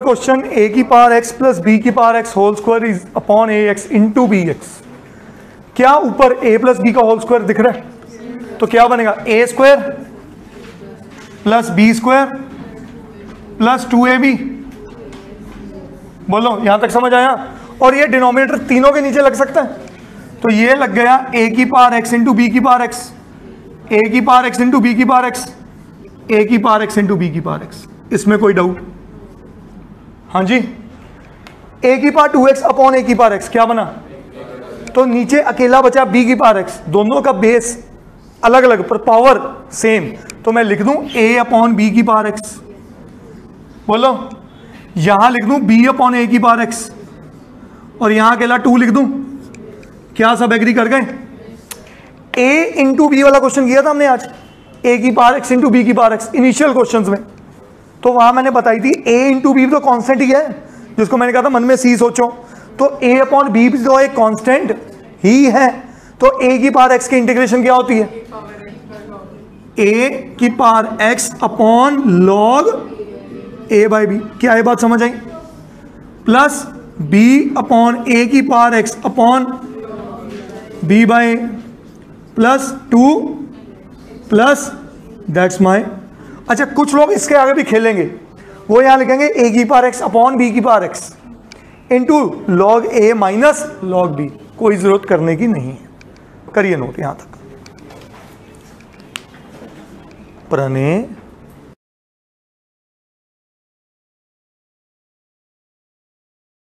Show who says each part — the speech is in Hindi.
Speaker 1: क्वेश्चन ए की पावर एक्स प्लस बी की power X whole square is upon A X into B X. क्या ऊपर ए प्लस बी का होल स्क्वायर दिख रहा है? तो क्या बनेगा? A square plus B square plus two A B. बोलो, यहाँ तक समझ आया? और ये डिनोमिनेटर तीनों के नीचे लग सकता है। तो ये लग गया ए की पावर एक्स इंटू बी की पावर एक्स, ए की पावर एक्स इंटू बी की पावर एक्स, ए की पावर एक्स इंटू बी की पावर एक्स। इसमें कोई डाउट हाँ जी। ए की power two X upon A की पार एक्स क्या बना? तो नीचे अकेला बचा बी की पार एक्स दोनों का बेस अलग अलग पर पावर सेम तो मैं लिख दूँ ए अपॉन बी की पार एक्स बोलो। यहाँ लिख दूँ बी अपॉन ए की पार एक्स और यहाँ अकेला टू लिख दूँ। क्या सब एग्री कर गए? ए इंटू बी वाला क्वेश्चन किया था हमने आज। ए की पार एक्स इंटू बी की पार एक्स इनिशियल क्वेश्चन में। तो वहाँ मैंने बताई थी ए इंटू बी तो कॉन्स्टेंट ही है, जिसको मैंने कहा था, मन में सी सोचो। तो ए अपॉन बी तो एक कॉन्स्टेंट ही है। तो ए की पार एक्स की इंटीग्रेशन क्या होती है? ए की power X upon log A by B क्या ये बात समझ आई? प्लस बी अपॉन ए की power X upon B by plus two plus that's my अच्छा कुछ लोग इसके आगे भी खेलेंगे। वो यहाँ लिखेंगे ए की पार एक्स अपॉन बी की power X into log A minus log B कोई ज़रूरत करने की नहीं है। करिए नोट यहाँ तक। प्रणय